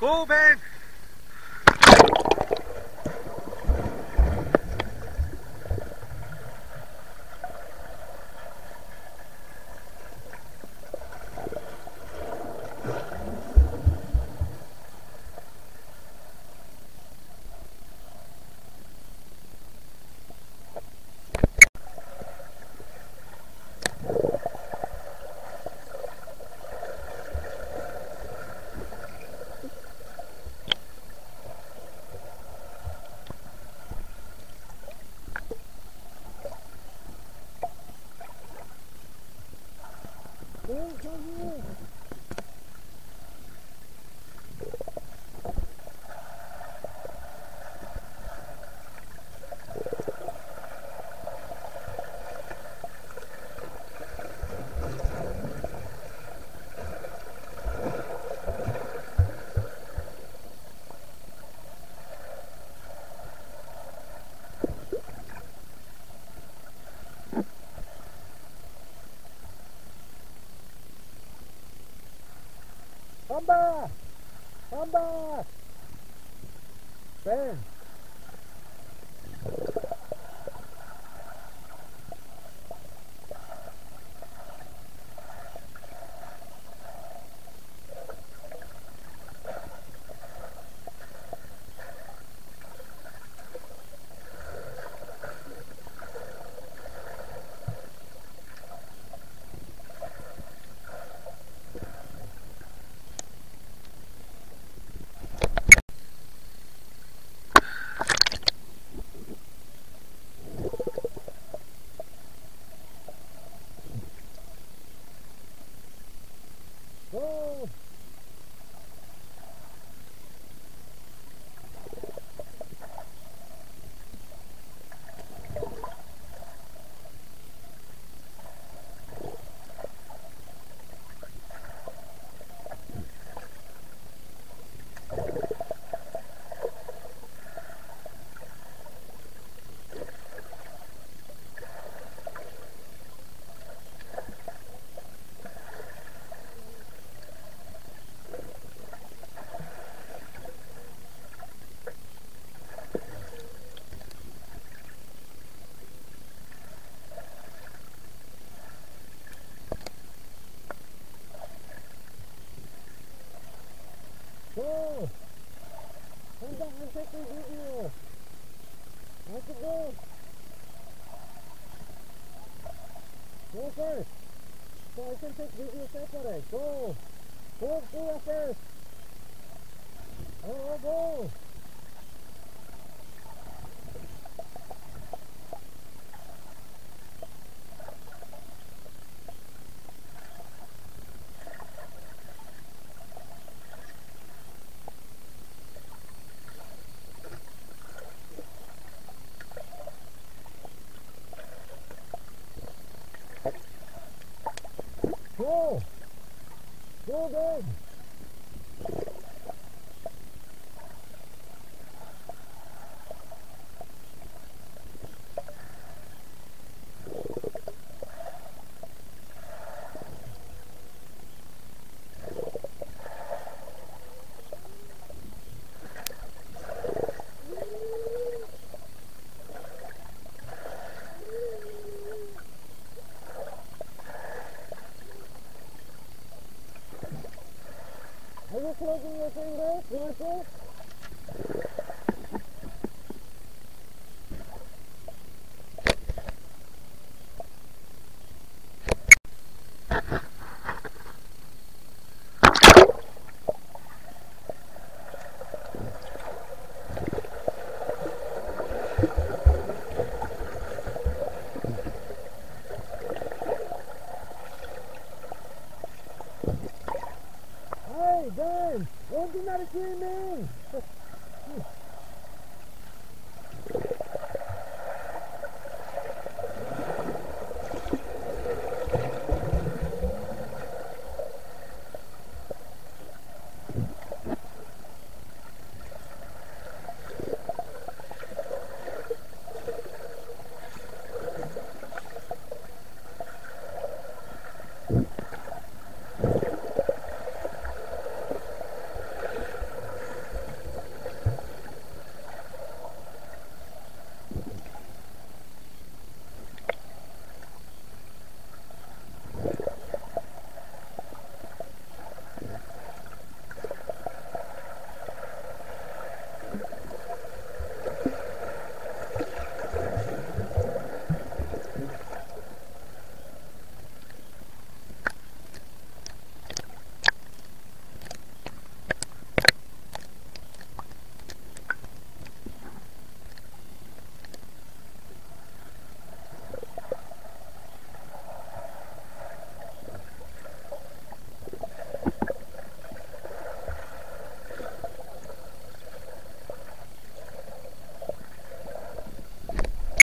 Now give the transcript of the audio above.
Ruben! Go, Ben! Come back! Come back! Ben! Back and take the! Let's go! Go first! So I can take video separate. Go! Go, go first! Oh, go! Go! Go, taking this angle towards us. Hey, Ben! Huwag din natin swimming!